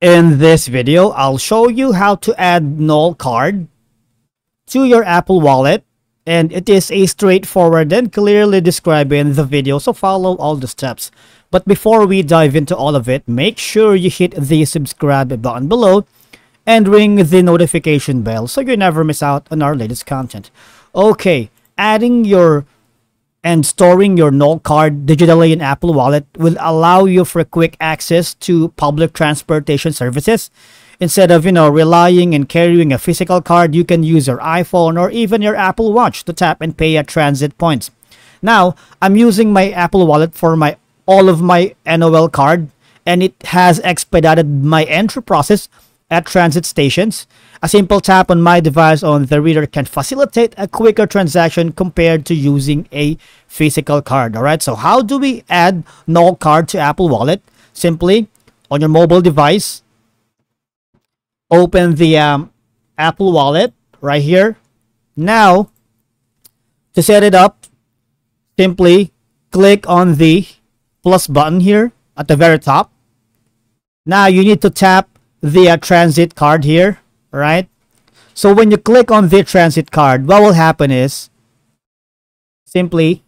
In this video, I'll show you how to add NOL card to your Apple Wallet and it is a straightforward and clearly described in the video so follow all the steps. But before we dive into all of it, make sure you hit the subscribe button below and ring the notification bell so you never miss out on our latest content. Okay, adding your and storing your NOL card digitally in Apple Wallet will allow you for quick access to public transportation services. Instead of, you know, relying and carrying a physical card, you can use your iPhone or even your Apple Watch to tap and pay at transit points. Now, I'm using my Apple Wallet for my all of my NOL card and it has expedited my entry process at transit stations. A simple tap on my device on the reader can facilitate a quicker transaction compared to using a physical card. Alright, so how do we add NOL card to Apple Wallet? Simply, on your mobile device, open the um, Apple Wallet right here. Now, to set it up, simply click on the plus button here at the very top. Now, you need to tap the uh, transit card here, right? So when you click on the transit card, what will happen is simply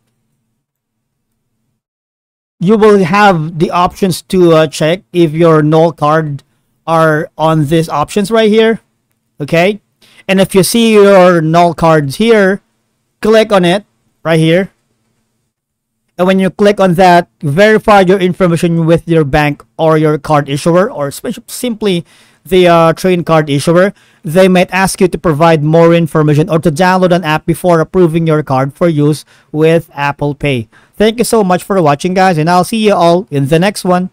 you will have the options to uh, check if your NOL card are on these options right here. Okay. And if you see your NOL cards here, click on it right here. And when you click on that, verify your information with your bank or your card issuer or simply the uh, train card issuer. They might ask you to provide more information or to download an app before approving your card for use with Apple Pay. Thank you so much for watching guys and I'll see you all in the next one.